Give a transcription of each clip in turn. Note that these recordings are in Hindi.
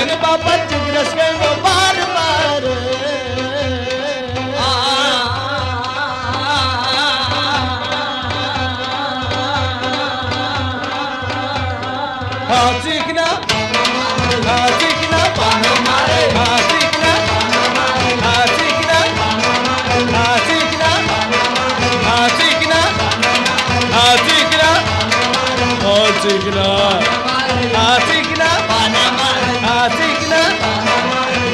मन बाबा चिग्रस में वो बार बार। हाँ चिकना हाँ चिकना पानी मारे हाँ चिकना हाँ चिकना हाँ चिकना हाँ चिकना हाँ चिकना हाँ चिकना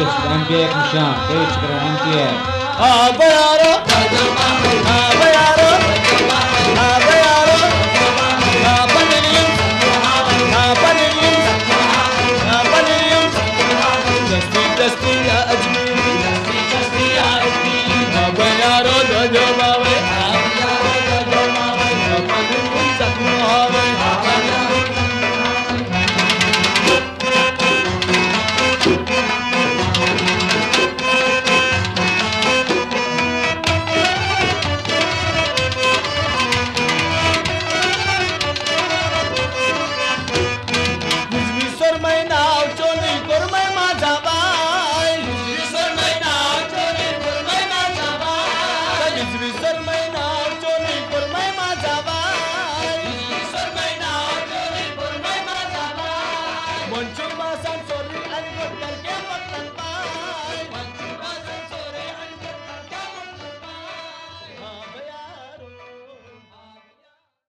Deci, MPF, Mișan, deci, MPF. A, bă, ară! San Francisco.